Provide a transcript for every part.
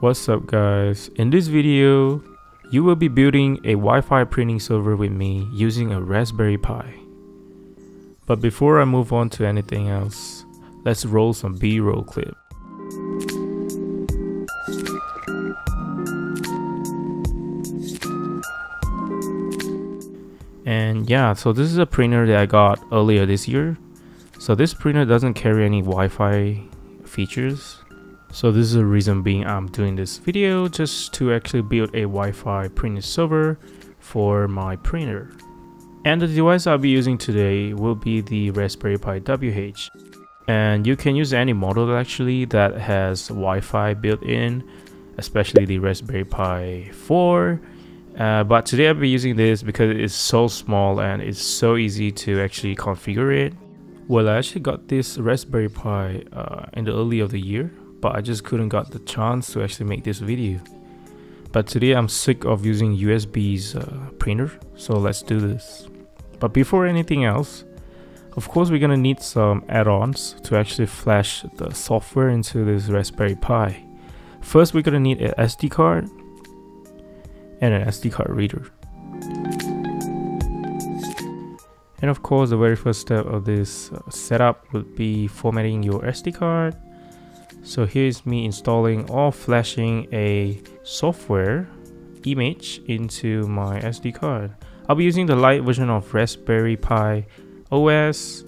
What's up guys? In this video, you will be building a Wi-Fi printing server with me using a Raspberry Pi. But before I move on to anything else, let's roll some B-roll clip. And yeah, so this is a printer that I got earlier this year. So this printer doesn't carry any Wi-Fi features so this is the reason being I'm doing this video just to actually build a Wi-Fi printing server for my printer. And the device I'll be using today will be the Raspberry Pi WH. And you can use any model actually that has Wi-Fi built in, especially the Raspberry Pi 4. Uh, but today I'll be using this because it's so small and it's so easy to actually configure it. Well, I actually got this Raspberry Pi uh, in the early of the year but I just couldn't got the chance to actually make this video. But today I'm sick of using USB's uh, printer, so let's do this. But before anything else, of course we're gonna need some add-ons to actually flash the software into this Raspberry Pi. First we're gonna need an SD card and an SD card reader. And of course the very first step of this uh, setup would be formatting your SD card so here's me installing or flashing a software image into my SD card. I'll be using the light version of Raspberry Pi OS.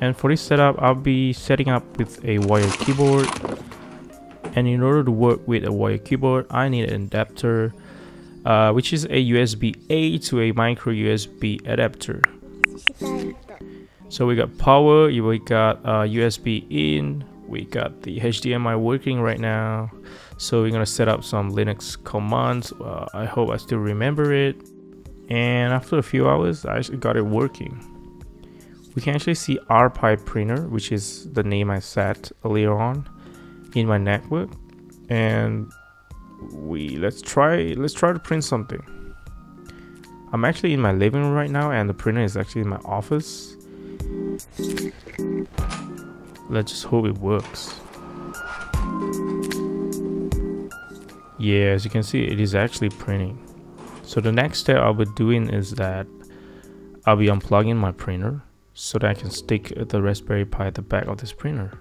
And for this setup, I'll be setting up with a wired keyboard. And in order to work with a wired keyboard, I need an adapter, uh, which is a USB-A to a micro USB adapter. So we got power, we got uh, USB in, we got the HDMI working right now. So we're gonna set up some Linux commands. Uh, I hope I still remember it. And after a few hours, I actually got it working. We can actually see RPi printer, which is the name I set earlier on in my network. And we let's try let's try to print something. I'm actually in my living room right now and the printer is actually in my office Let's just hope it works. Yeah, as you can see, it is actually printing. So the next step I'll be doing is that I'll be unplugging my printer so that I can stick the Raspberry Pi at the back of this printer.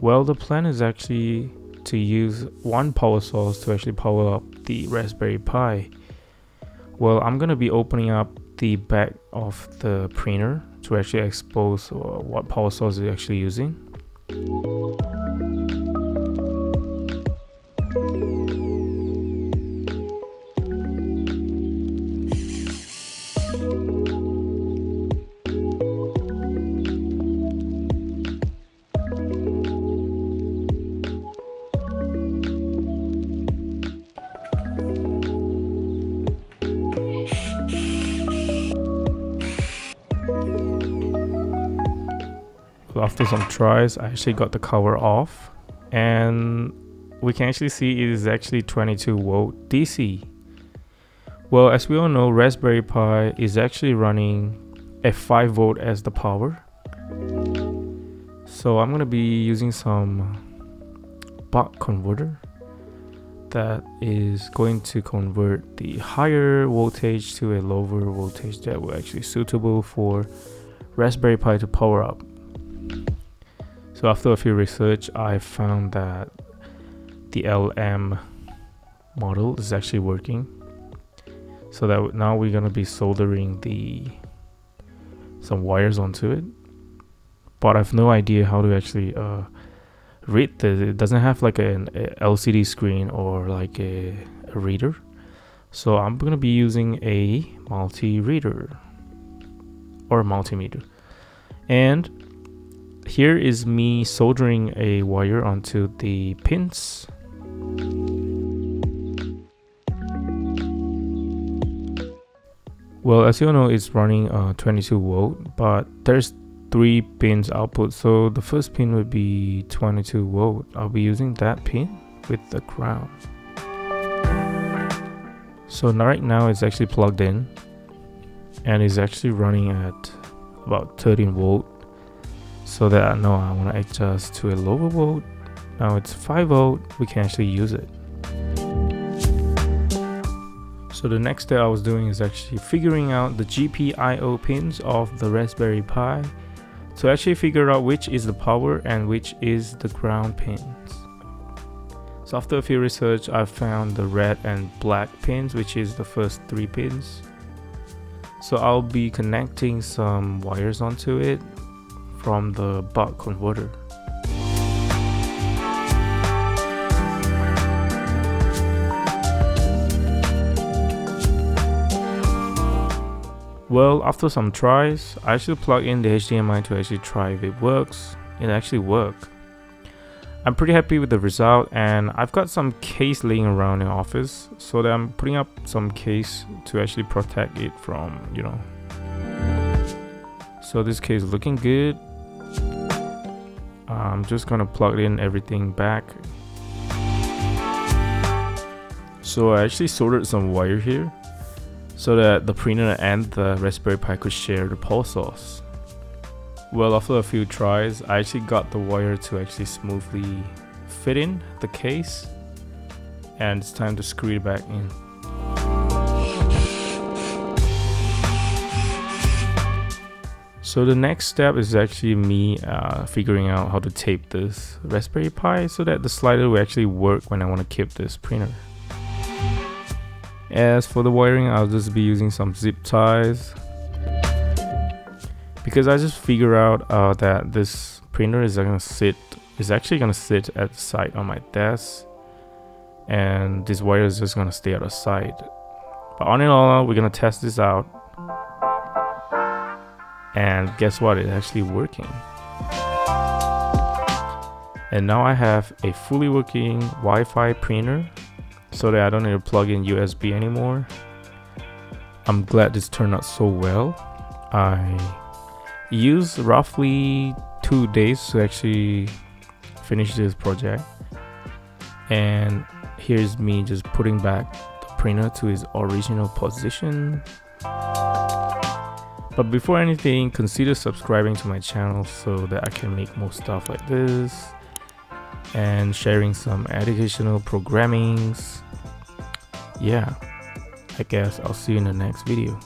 Well, the plan is actually to use one power source to actually power up the Raspberry Pi. Well, I'm gonna be opening up the back of the printer to actually expose uh, what power source it's actually using. After some tries I actually got the cover off. And we can actually see it is actually 22 volt DC well as we all know Raspberry Pi is actually running a 5 volt as the power. So I'm gonna be using some buck converter that is going to convert the higher voltage to a lower voltage that will actually suitable for Raspberry Pi to power up so after a few research, I found that the LM model is actually working. So that now we're gonna be soldering the some wires onto it. But I've no idea how to actually uh, read this. It doesn't have like an LCD screen or like a, a reader. So I'm gonna be using a multi-reader or multimeter. And here is me soldering a wire onto the pins. Well, as you know, it's running uh, 22 volt, but there's three pins output. So the first pin would be 22 volt. I'll be using that pin with the ground. So right now it's actually plugged in and it's actually running at about 13 volt so that I know I want to adjust to a lower volt now it's 5 volt we can actually use it so the next step I was doing is actually figuring out the GPIO pins of the Raspberry Pi to actually figure out which is the power and which is the ground pins. So after a few research I found the red and black pins which is the first three pins. So I'll be connecting some wires onto it from the buck converter. Well, after some tries, I actually plug in the HDMI to actually try if it works. It actually worked. I'm pretty happy with the result and I've got some case laying around in office so that I'm putting up some case to actually protect it from, you know. So this case looking good. I'm just gonna plug in everything back. So I actually soldered some wire here so that the printer and the Raspberry Pi could share the power source. Well, after a few tries, I actually got the wire to actually smoothly fit in the case and it's time to screw it back in. So the next step is actually me uh, figuring out how to tape this Raspberry Pi so that the slider will actually work when I want to keep this printer. As for the wiring, I'll just be using some zip ties. Because I just figure out uh, that this printer is gonna sit is actually gonna sit at the side on my desk and this wire is just gonna stay at the side. But on and all we're gonna test this out and guess what it's actually working and now I have a fully working Wi-Fi printer so that I don't need to plug in USB anymore. I'm glad this turned out so well. I used roughly two days to actually finish this project. And here's me just putting back the printer to its original position. But before anything, consider subscribing to my channel so that I can make more stuff like this and sharing some educational programmings. Yeah, I guess I'll see you in the next video.